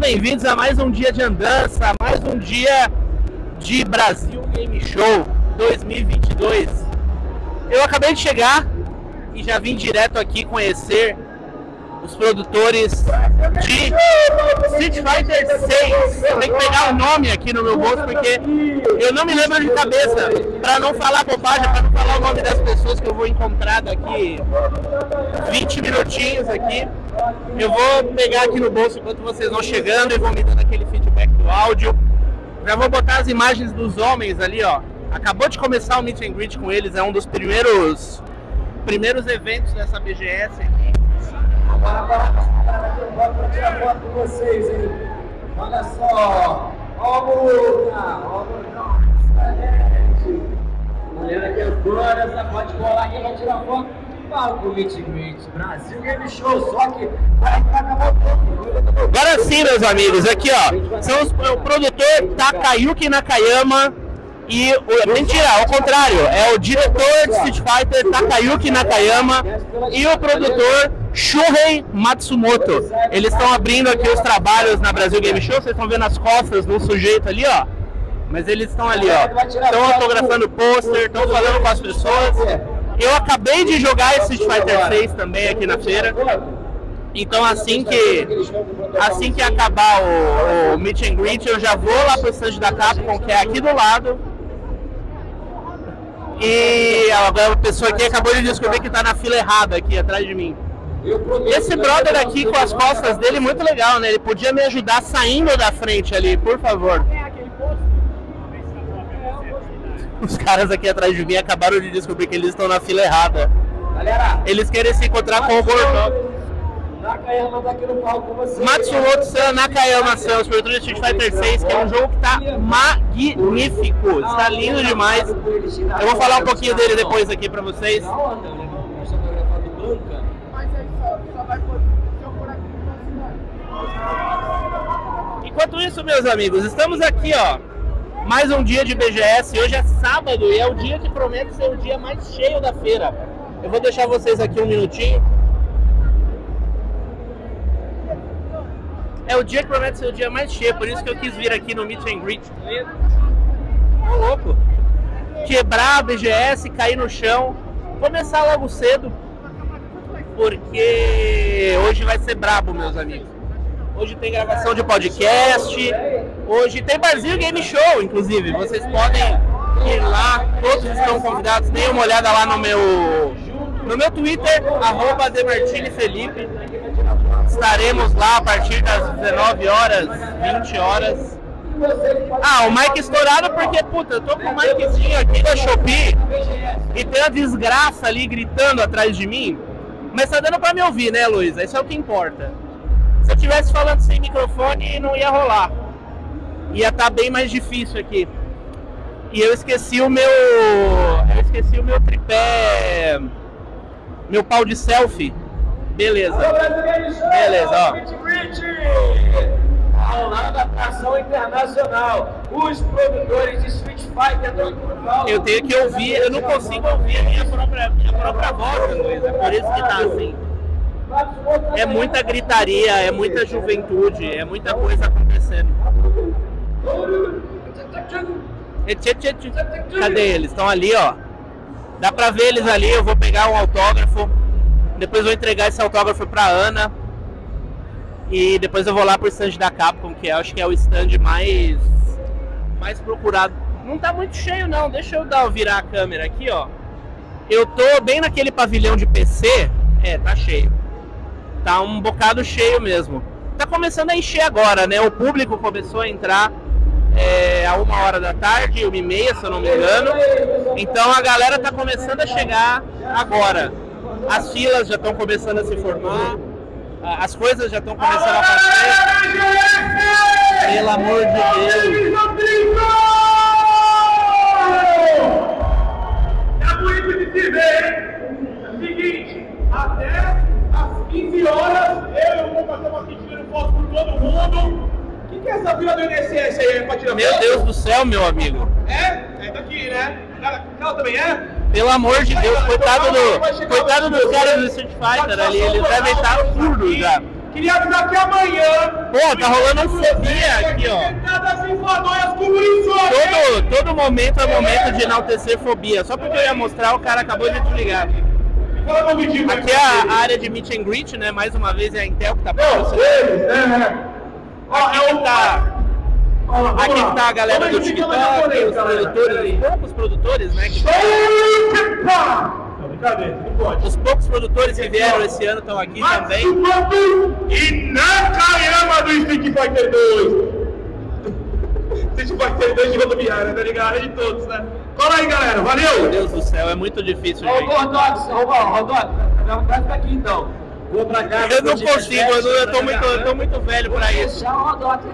bem-vindos a mais um dia de andança, a mais um dia de Brasil Game Show 2022. Eu acabei de chegar e já vim direto aqui conhecer os produtores de Street Fighter 6. Eu tenho que pegar o nome aqui no meu bolso porque eu não me lembro de cabeça. Para não falar bobagem, para não falar o nome das pessoas que eu vou encontrar daqui 20 minutinhos aqui. Eu vou pegar aqui no bolso enquanto vocês vão chegando e vão me dando aquele feedback do áudio. Já vou botar as imagens dos homens ali, ó. Acabou de começar o meet and greet com eles, é um dos primeiros primeiros eventos dessa BGS aqui. Agora, agora, agora para tirar foto com vocês, hein? Olha só, ó o Luca, ó o Luca, Galera que agora, essa pode colar aqui vai tirar foto. Fala com o Meet Brasil Game Show, só que vai acabar o Agora sim, meus amigos, aqui ó, são os, o produtor Takayuki Nakayama e o, mentira, ao contrário, é o diretor de Street Fighter Takayuki Nakayama e o produtor Shuhei Matsumoto. Eles estão abrindo aqui os trabalhos na Brasil Game Show, vocês estão vendo as costas do sujeito ali, ó. Mas eles estão ali, ó. Estão autografando pôster, estão falando com as pessoas. Eu acabei de jogar esse Street Fighter 6 também aqui na feira. Então assim que assim que acabar o, o meet and greet, eu já vou lá pro stand da Capcom, que é aqui do lado. E agora a pessoa aqui acabou de descobrir que está na fila errada aqui atrás de mim. Esse brother aqui com as costas dele muito legal, né? Ele podia me ajudar saindo da frente ali, por favor. Os caras aqui atrás de mim acabaram de descobrir que eles estão na fila errada. Eles querem se encontrar com o Gordon. Nakayama tá aqui no palco com você. Matsumoto-san Nakayama-san, Super Street Fighter 6, que é um jogo que tá magnífico, está lindo demais. Eu vou falar um pouquinho dele depois aqui pra vocês. Enquanto isso, meus amigos, estamos aqui, ó. Mais um dia de BGS. Hoje é sábado e é o dia que promete ser o dia mais cheio da feira. Eu vou deixar vocês aqui um minutinho. É o dia que promete ser o dia mais cheio, por isso que eu quis vir aqui no Meet and Greet. Tá louco. Quebrar a BGS, cair no chão. Começar logo cedo. Porque hoje vai ser brabo, meus amigos. Hoje tem gravação de podcast. Hoje tem Brasil Game Show, inclusive. Vocês podem ir lá, todos estão convidados. Deem uma olhada lá no meu no meu Twitter, arroba Felipe. Estaremos lá a partir das 19 horas, 20 horas. Ah, o mic estourado porque, puta, eu tô com o miczinho aqui da Shopee e tem a desgraça ali gritando atrás de mim. Mas tá dando pra me ouvir, né, Luísa? Isso é o que importa. Se eu tivesse falando sem microfone, não ia rolar. Ia estar tá bem mais difícil aqui. E eu esqueci o meu. Eu esqueci o meu tripé. Meu pau de selfie. Beleza. Beleza, ó. Ao lado da atração internacional, os produtores de Street Fighter do Eu tenho que ouvir, eu não consigo ouvir a minha própria, minha própria voz, Luiz. É por isso que tá assim. É muita gritaria, é muita juventude, é muita coisa acontecendo. Cadê eles? Estão ali, ó. Dá pra ver eles ali, eu vou pegar um autógrafo. Depois vou entregar esse autógrafo pra Ana. E depois eu vou lá pro stand da Capcom, que acho que é o stand mais, mais procurado. Não tá muito cheio não, deixa eu dar, virar a câmera aqui, ó. Eu tô bem naquele pavilhão de PC. É, tá cheio tá um bocado cheio mesmo. Tá começando a encher agora, né? O público começou a entrar é, a uma hora da tarde, uma e meia, se eu não me engano. Então a galera tá começando a chegar agora. As filas já estão começando a se formar, as coisas já estão começando a acontecer. Pelo amor de Deus. É bonito de se ver, hein? É o seguinte, até 15 horas, eu vou fazer uma tirando foto por todo mundo. O que, que é essa fila do INSS aí pra tirar Meu Deus do céu, meu amigo. É? É daqui, né? Ela também é? Pelo amor de Deus, coitado do, coitado dos caras do Street Fighter ali, eles devem estar surdos já. Queria avisar que amanhã. Pô, tá rolando um fobia aqui, ó. Todo, todo momento é momento de enaltecer fobia. Só porque eu ia mostrar, o cara acabou de desligar. Aqui é a área de meet and greet, né? Mais uma vez é a Intel que tá patrocinando. Aqui que tá. Aqui que tá a galera do TikTok, os produtores, poucos produtores, né? Que os poucos produtores que vieram esse ano estão aqui também. E Nakayama do Street Fighter 2. Street Fighter 2 de rodoviária, tá ligado? É de todos, né? Cola aí, galera. Valeu! Meu Deus do céu, é muito difícil, Ô, gente. Rodox, aqui então. Vou pra cá. Eu não consigo, eu, não- eu tô, muito, eu tô muito velho pra isso.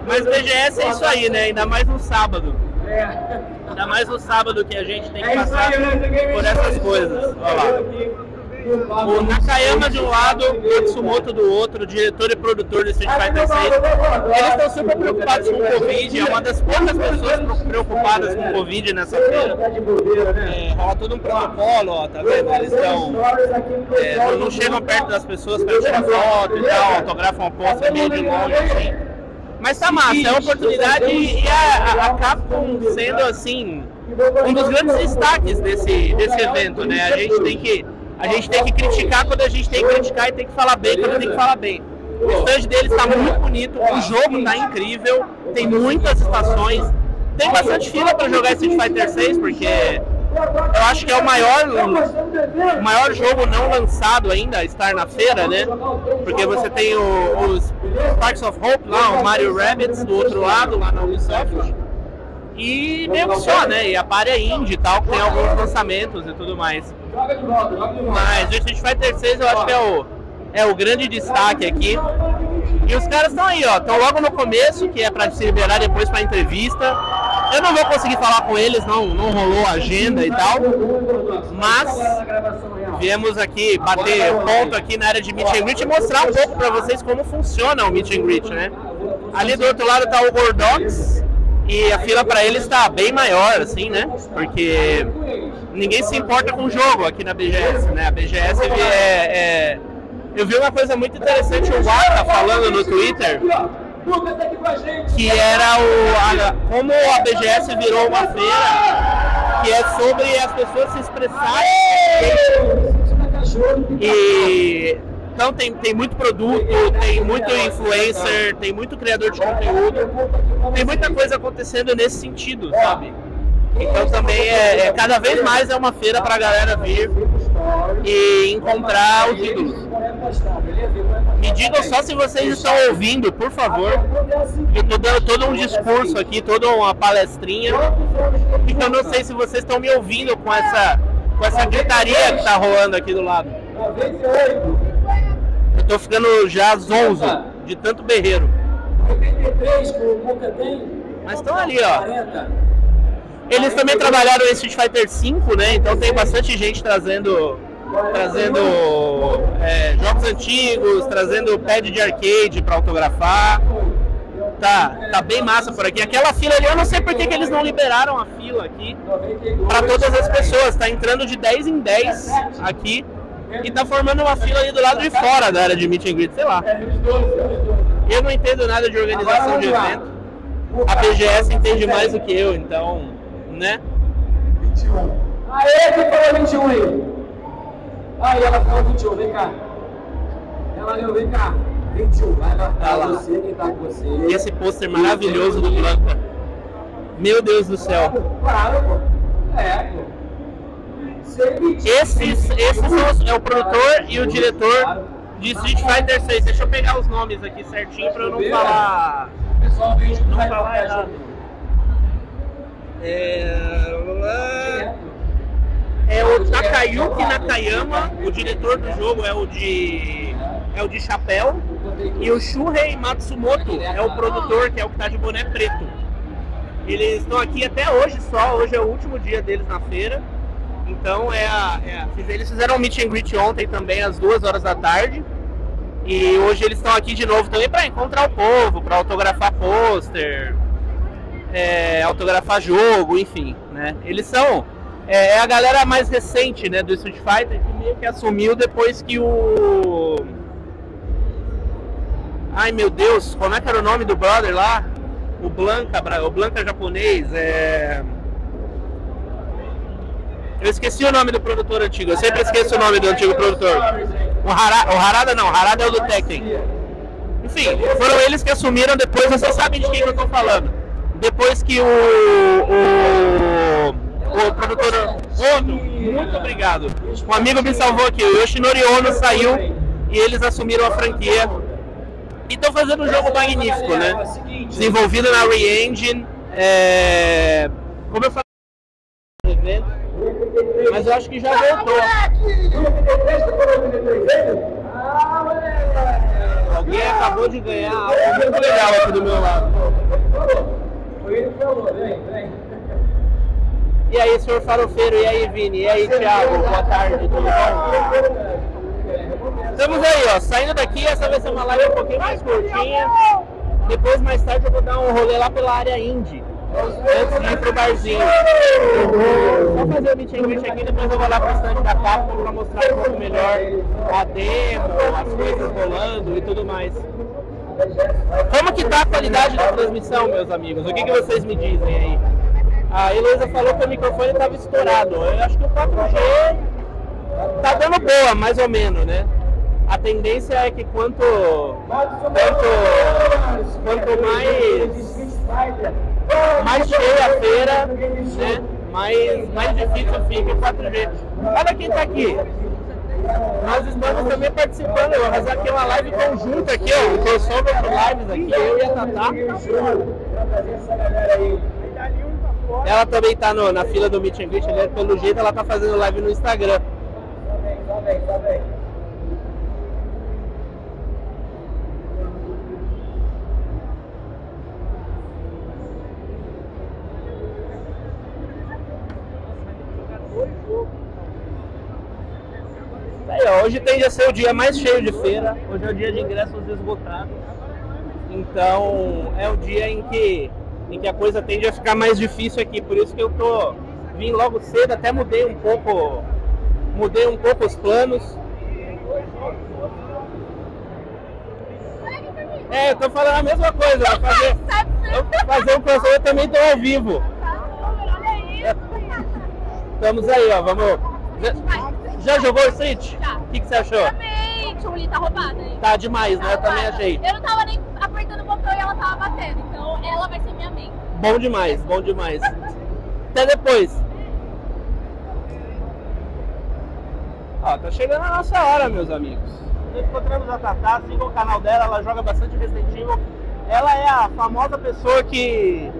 Mas BGS é isso aí, né? Ainda mais no sábado. É. Ainda mais no sábado que a gente tem que É passar aí, né? Por essas coisas. Olha lá. O O Nakayama de um lado, o Matsumoto do outro, diretor e produtor do Street Fighter 6. Eles estão super preocupados com o Covid, é uma das poucas pessoas preocupadas com o Covid nessa feira. É, rola todo um protocolo, ó, tá vendo? Eles estão. é, não, não chegam perto das pessoas para tirar foto e tal, autografam a posta meio de longe, assim. Mas tá massa, é uma oportunidade e a, a, a Capcom sendo assim um dos grandes destaques desse, desse evento, né? A gente tem que a gente tem que criticar quando a gente tem que criticar e tem que falar bem quando tem que falar bem. O stand deles está muito bonito, o jogo tá incrível, tem muitas estações, tem bastante fila para jogar Street Fighter 6 porque eu acho que é o maior o maior jogo não lançado ainda estar na feira, né? Porque você tem o- os Sparks of Hope lá, o Mario Rabbids do outro lado, lá na Ubisoft. E que só, né? E a Party Indie e tal, que tem alguns lançamentos e tudo mais. Mas o Street Fighter 6 eu acho que é o, é o grande destaque aqui. E os caras estão aí, ó. Estão logo no começo, que é pra se liberar depois pra entrevista. Eu não vou conseguir falar com eles, não, não rolou agenda e tal. Mas viemos aqui bater ponto aqui na área de meet and greet e mostrar um pouco pra vocês como funciona o meet and greet, né? Ali do outro lado tá o Gordox e a fila pra eles tá bem maior, assim, né? Porque ninguém se importa com o jogo aqui na BGS, né? A BGS é, é- Eu vi uma coisa muito interessante, o Waka falando no Twitter, que era o a- como a BGS virou uma feira que é sobre as pessoas se expressarem e então tem, tem muito produto, tem muito influencer, tem muito criador de conteúdo, tem muita coisa acontecendo nesse sentido, sabe? Então também é, é- cada vez mais é uma feira pra galera vir e encontrar os ídolos. Me digam só se vocês estão ouvindo, por favor. Eu tô dando todo um discurso aqui, toda uma palestrinha. Então não sei se vocês estão me ouvindo com essa, com essa gritaria que tá rolando aqui do lado. 98, Eu tô ficando já zonzo de tanto berreiro. 83 que o Boca tem. Mas estão ali, ó. 40. Eles também trabalharam em Street Fighter V, né? Então tem bastante gente trazendo trazendo é, jogos antigos, trazendo pad de arcade para autografar. Tá, tá bem massa por aqui. Aquela fila ali, eu não sei por que, que eles não liberaram a fila aqui para todas as pessoas. Tá entrando de 10 em 10 aqui e tá formando uma fila ali do lado de fora da área de meet and greet, sei lá. Eu não entendo nada de organização de evento. A BGS entende mais do que eu, então, né? Aê, quem falou 21 aí? Aí, ela falou 21, vem cá. Ela leu, vem cá. 21, vai lá. Tá lá. Você, quem tá com você. E esse pôster maravilhoso do Blanca. Meu Deus do céu. Claro, pô. É, pô. Esses, esses são os- é o produtor e o diretor de Street Fighter 6. Deixa eu pegar os nomes aqui certinho pra eu não falar. Pessoal, vem Não falar errado. É, é o Takayuki Nakayama, o diretor do jogo é o de é o de chapéu e o Shuhei Matsumoto é o produtor que é o que tá de boné preto. Eles estão aqui até hoje só, hoje é o último dia deles na feira. Então é a, é eles fizeram um meet and greet ontem também às duas horas da tarde. E hoje eles estão aqui de novo também para encontrar o povo, para autografar pôster, é, autografar jogo, enfim, né? Eles são é, é a galera mais recente, né, do Street Fighter que meio que assumiu depois que o Ai meu Deus, como é que era o nome do brother lá? O Blanca, o Blanca japonês, é. Eu esqueci o nome do produtor antigo, eu sempre esqueço o nome do antigo produtor. O, Hara, o Harada não, o Harada é o do Tekken. Enfim, foram eles que assumiram depois, vocês sabem de quem eu tô falando. Depois que o, o, o produtor Ono, muito obrigado. Um amigo me salvou aqui, o Yoshinori Ono saiu e eles assumiram a franquia. E estão fazendo um jogo magnífico, né? Desenvolvido na Re-Engine. É... Como eu falei no evento, mas eu acho que já voltou. Alguém acabou de ganhar algo muito legal aqui do meu lado. E aí, senhor farofeiro, e aí, Vini, e aí, Thiago, boa tarde, tudo bom? Estamos aí, ó, saindo daqui, essa vai ser uma live um pouquinho mais curtinha. Depois, mais tarde, eu vou dar um rolê lá pela área indie antes de ir pro barzinho. Eu vou só fazer o meet and greet aqui, depois eu vou lá pro stand da Capcom pra mostrar um pouco melhor a demo, as coisas rolando e tudo mais. Como que tá a qualidade da transmissão, meus amigos? O que, que vocês me dizem aí? A Heloísa falou que o microfone estava estourado. Eu acho que o 4G tá dando boa, mais ou menos, né? A tendência é que quanto, quanto, quanto mais mais cheia a feira, né? mais, mais difícil fica o 4G. Olha quem está aqui. Nós estamos também participando, eu vou aqui uma live conjunta aqui, ó, um crossover de lives aqui, eu e a Tatá. Ela também está na fila do Meet and Greet, né? pelo jeito ela está fazendo live no Instagram. Tá bem, tá bem, tá bem. Hoje tende a ser o dia mais cheio de feira, hoje é o dia de ingressos esgotados. Então é o dia em que, em que a coisa tende a ficar mais difícil aqui. Por isso que eu tô vim logo cedo, até mudei um pouco, mudei um pouco os planos. É, eu tô falando a mesma coisa, vou fazer, fazer um crossover também tô ao vivo. Estamos aí, ó, vamos. Já jogou o Street? Já. O que, que você achou? Também, Chun-Li tá roubada, hein? Tá demais, né? Tá Eu também achei. Eu não tava nem apertando o botão e ela tava batendo, então ela vai ser minha main. Bom demais, bom demais. Até depois. Ó, tá chegando a nossa hora, meus amigos. Encontramos a Tatá, sigam o canal dela, ela joga bastante Resident Evil. Ela é a famosa pessoa que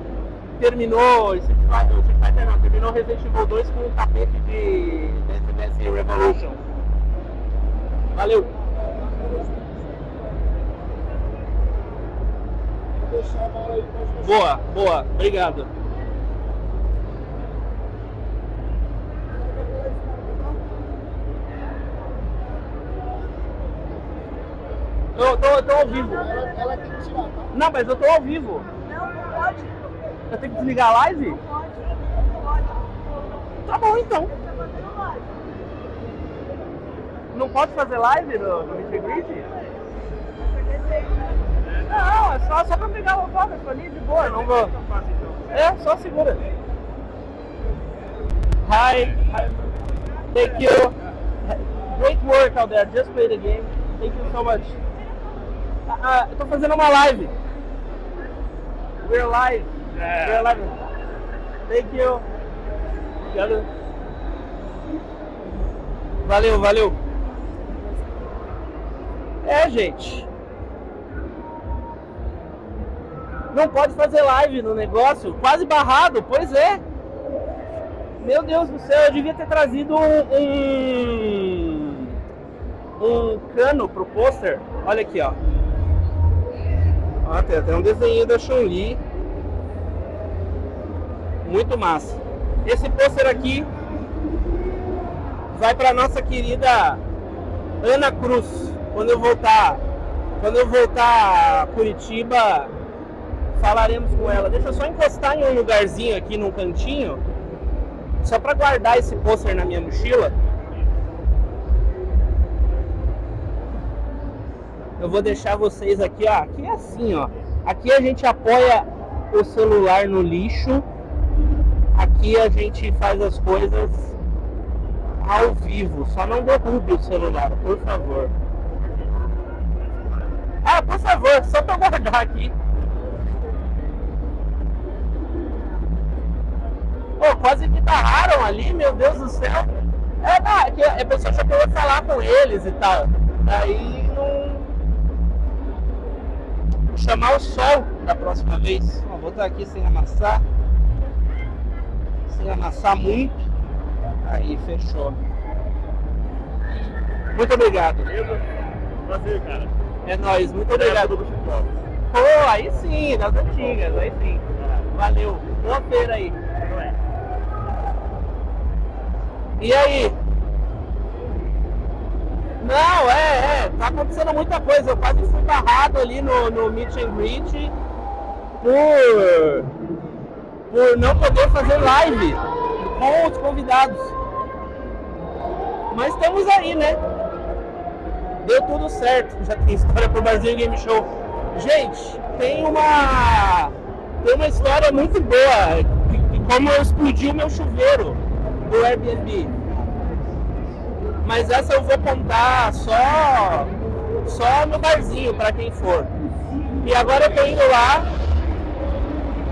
terminou Street Fighter, Street Fighter não, terminou Resident Evil 2 com o tapete de Dance Revolution. Valeu! Boa, boa, obrigado. Eu tô, eu tô ao vivo. Ela, ela tem que tirar, tá? Não, mas eu tô ao vivo. Não, não pode. Eu tenho que desligar a live? Não pode. Não pode. Tá bom então. Não pode fazer live no, no Meet and Greet? Não, é só, só pra pegar o autógrafo ali de boa, não vou. É, só segura. Hi. Hi. Thank you. Great work out there. Just play the game. Thank you so much. Ah, ah, eu tô fazendo uma live. We're live. Live. Thank you. Obrigado. Valeu, valeu. É, gente. Não pode fazer live no negócio, quase barrado, pois é. Meu Deus do céu, eu devia ter trazido um, um, cano pro pôster. Olha aqui, ó. Ó, tem até um desenho da Chun-Li. Muito massa. Esse pôster aqui vai para nossa querida Ana Cruz. Quando eu voltar, quando eu voltar a Curitiba, falaremos com ela. Deixa eu só encostar em um lugarzinho aqui num cantinho, só para guardar esse pôster na minha mochila. Eu vou deixar vocês aqui, ó. Aqui é assim, ó. Aqui a gente apoia o celular no lixo. Aqui a gente faz as coisas ao vivo. Só não derrube o celular, por favor. Ah, por favor, só pra guardar aqui. Pô, quase me barraram ali, meu Deus do céu. É, não, é que a pessoa já eu falar com eles e tal. Daí não. Chamar o sol da próxima vez. Vou botar aqui sem amassar. Sem amassar muito. Aí, fechou. Muito obrigado. Prazer, cara. É nóis, muito obrigado. Pô, aí sim, das antigas, aí sim. Valeu. Boa feira aí. E aí? Não, é, é, tá acontecendo muita coisa. Eu quase fui barrado ali no, no Meet and Greet por, por não poder fazer live com os convidados. Mas estamos aí, né? Deu tudo certo. Já tem história pro Brasil Game Show. Gente, tem uma tem uma história muito boa de, como eu explodi o meu chuveiro do Airbnb. Mas essa eu vou contar só só no barzinho para quem for. E agora eu tô indo lá,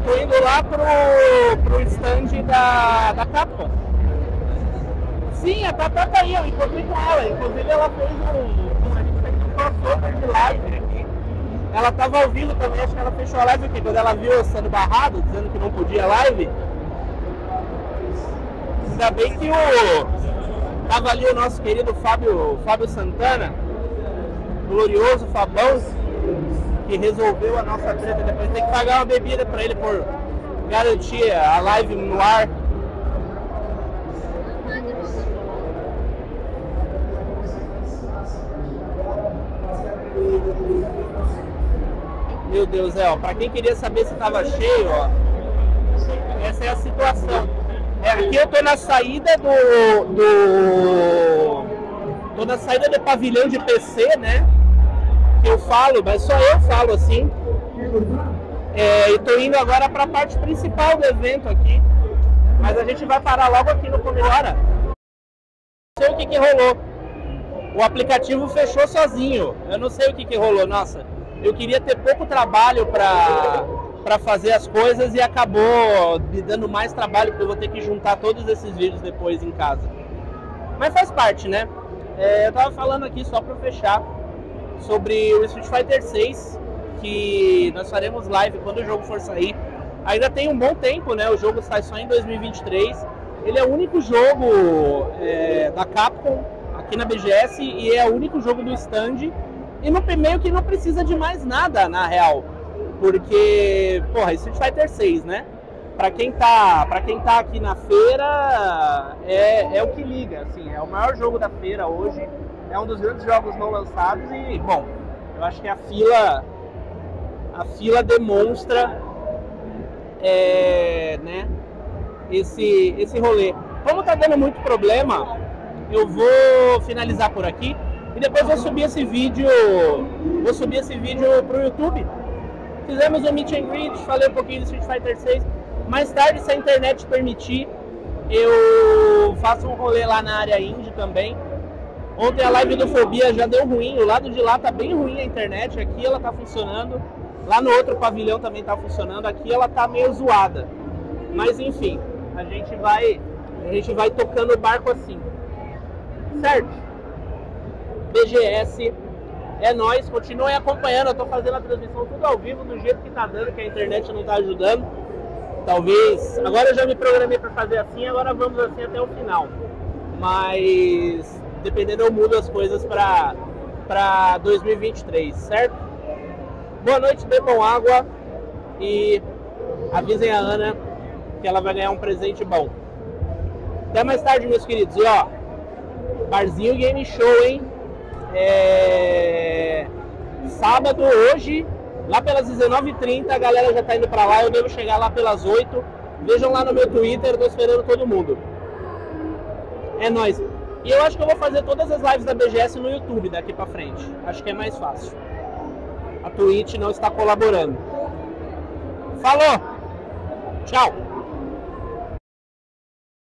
tô indo lá pro, pro stand da, da Capcom. Sim, a Tata tá aí, eu encontrei com ela. Inclusive ela fez um, a gente fez um live. Ela tava vivo também, acho que ela fechou a live aqui. Quando ela viu sendo barrado, dizendo que não podia live. Ainda bem que o. Tava ali o nosso querido Fábio, Fábio Santana, glorioso Fabão, que resolveu a nossa treta. Depois tem que pagar uma bebida pra ele por garantir a live no ar. Meu Deus, é, ó, pra quem queria saber se tava cheio, ó, essa é a situação. É, aqui eu tô na saída do, do. Tô na saída do pavilhão de PC, né? Eu falo, mas só eu falo assim. É, e tô indo agora pra parte principal do evento aqui. Mas a gente vai parar logo aqui no Comilora. Não sei o que que rolou. O aplicativo fechou sozinho. Eu não sei o que que rolou, nossa. Eu queria ter pouco trabalho pra para fazer as coisas e acabou me dando mais trabalho porque eu vou ter que juntar todos esses vídeos depois em casa. Mas faz parte, né? É, eu tava falando aqui só para fechar sobre o Street Fighter 6, que nós faremos live quando o jogo for sair. Ainda tem um bom tempo, né? O jogo sai só em 2023. Ele é o único jogo é, da Capcom aqui na BGS e é o único jogo do stand. E no meio que não precisa de mais nada, na real. Porque, porra, Street Fighter 6, né? Pra quem tá, pra quem tá aqui na feira, é, é o que liga, assim, é o maior jogo da feira hoje, é um dos grandes jogos não lançados e, bom, eu acho que a fila a fila demonstra é, né, esse, esse rolê. Como tá dando muito problema, eu vou finalizar por aqui e depois vou subir esse vídeo, vou subir esse vídeo pro YouTube Fizemos um meet and greet, falei um pouquinho do Street Fighter 6. Mais tarde, se a internet permitir, eu faço um rolê lá na área indie também. Ontem a live do Fobia já deu ruim, o lado de lá tá bem ruim a internet, aqui ela tá funcionando. Lá no outro pavilhão também tá funcionando, aqui ela tá meio zoada. Mas enfim, a gente vai a gente vai tocando o barco assim. Certo? BGS é nós, continuem acompanhando. Eu tô fazendo a transmissão tudo ao vivo do jeito que tá dando, que a internet não tá ajudando. Talvez. Agora eu já me programei para fazer assim, agora vamos assim até o final. Mas dependendo eu mudo as coisas para para 2023, certo? Boa noite, bebam água e avisem a Ana que ela vai ganhar um presente bom. Até mais tarde, meus queridos. E ó, Barzinho Game Show, hein? É... Sábado, hoje, lá pelas 19h30, a galera já tá indo pra lá. Eu devo chegar lá pelas 8 Vejam lá no meu Twitter, tô esperando todo mundo. É nóis. E eu acho que eu vou fazer todas as lives da BGS no YouTube daqui pra frente. Acho que é mais fácil. a Twitch não está colaborando. Falou! Tchau!